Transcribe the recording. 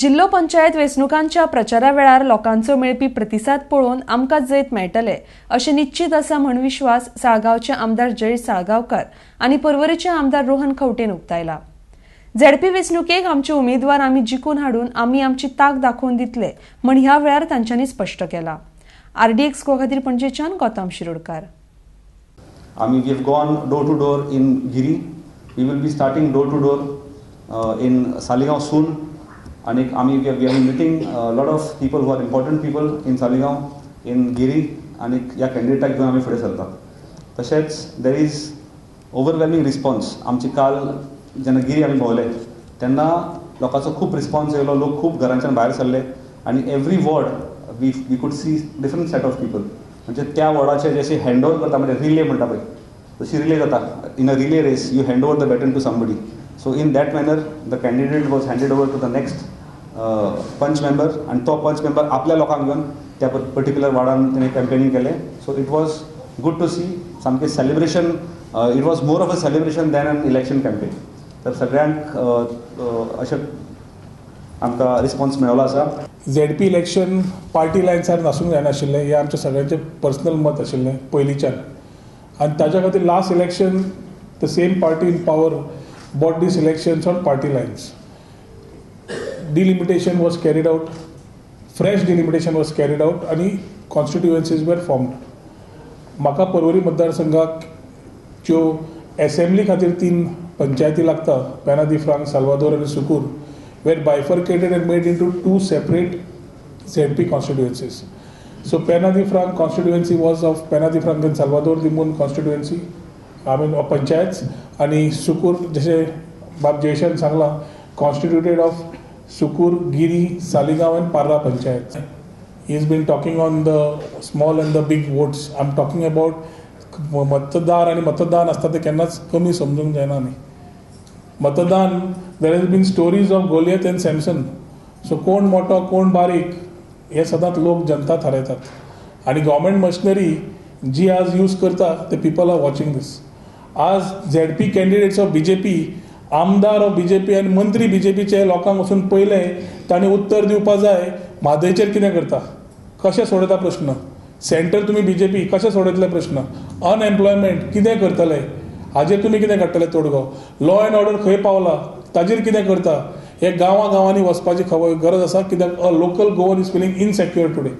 जिल्लो पंचायत वेंचणुकांच्या प्रचारा वेळार लोकांचो मेळपी प्रतिसाद पळोवन आमकां जैत मेळटले अशें निश्चित आसा म्हण विश्वास साळगांवचे आमदार जयेश साळगांवकार आनी पर्वरीचे आमदार रोहन खंवटेन उक्तायला. झेडपी वेंचणुकेक आमचे उमेदवार आमी जिखून हाडून आमी आमची ताक दाखोवन दितले म्हण ह्या वेळार तांच्यांनी स्पश्ट केला. आरडीएक्स एक्सको खातीर पणजेच्यान गौतम शिरोडकार. आमी we gone door to door in Giri. We will be starting door to door in Saligao soon. आणि आम्ही we are meeting lot of people who are important people in Saligao in Giri आणि या कॅन्डिडेटाक घेऊन आम्ही फुडें सरतात तशेंच there is overwhelming response आमची काल जेन्ना गिरी आमी भोंवले तेन्ना लोकांचो खूब रिस्पॉन्स येयलो लोक खूब घरांच्यान भायर सरले आनी every ward we we could see different set of people म्हणजे त्या वॉर्डाचे जशे हँड ओवर करता म्हणजे रिले म्हणटा पळय तशी रिले जाता in a relay race you hand over the baton to somebody so in that the the was was over over to the uh, panch member आणि तो पंच मेंबर आपल्या लोकांक घेवन त्या पर्टिक्युलर वार्डान तेणे कॅम्पेनिंग केलें. So it was good to see सामकें celebration it was more of a celebration than an election campaign तर सगळ्यांक अशें आमकां रिस्पॉन्स मेळ्ळो आसा झेड पी इलेक्शन पार्टी लायन्सार नासूंक जायनाशिल्लें हें आमचें सगळ्यांचें पर्सनल मत आशिल्लें पयलींच्यान आनी ताच्या खातीर last election the same party in power bought these elections on party lines. Delimitation was carried out, fresh delimitation was carried out, and constituencies were formed. माका परवरी मतदारसंघाच्यो एसेंब्ली खातीर तीन पंचायती लागता पॅना दी फ्रांक साल्वादोर आनी Socorro were bifurcated and made in to two separate Z P constituencies so Penha de Franca constituency was of Penha de Franca and Salvador do Mundo constituency of panchayat आणि सुकूर जसे बाब जयशन सांगला constituted of Socorro Giri Saligao and Parra panchayat. He is been talking on the small and the big votes I am talking about मतदार आणि मतदान असतात ते केन्नाच कमी समजूंक जायना न्ही मतदान there has been stories of Goliath and Samson so कोण मोठो कोण बारीक हे सदांच लोक जनता थारायतात आणि गव्हर्मेंट मशिनरी जी आज यूज करता ते पीपल आर वॉचिंग दीस आज Z P candidates of B J P आमदार ऑफ बी जे पी आनी मंत्री बी जे पीचे लोकांक वचून पयले तांणी उत्तर दिवपा जाय म्हादयचेर कितें करता? कशें सोडयता प्रश्न? सेंटर तुमी बी जे पी कशें सोडयतले प्रश्न? अनएम्प्लॉयमेंट कितें करतले? हाजेर तुमी कितें काडटले तोडगो लॉ अँड ऑर्डर खंय पावला? ताजेर कितें करता? हे गांवा गांवांनी वचपाची खबर गरज आसा कित्याक a local Goan is feeling insecure today